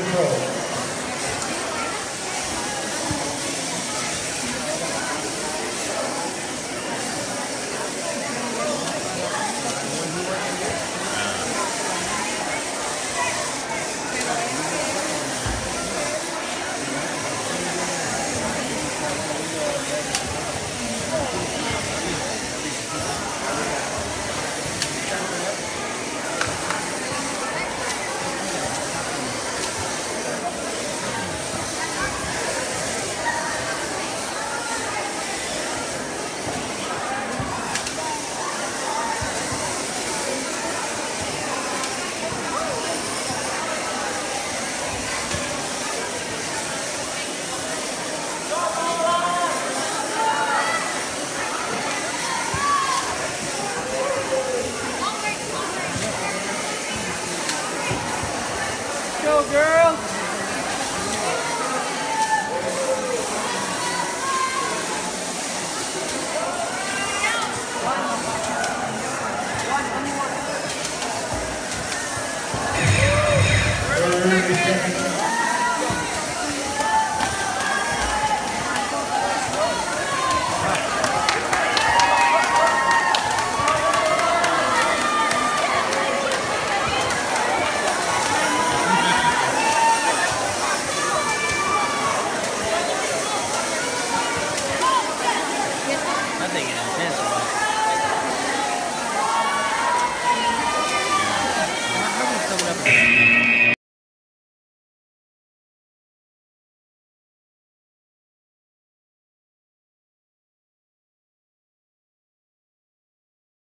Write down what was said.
and roll. Go, girl. Thirty seconds nothing in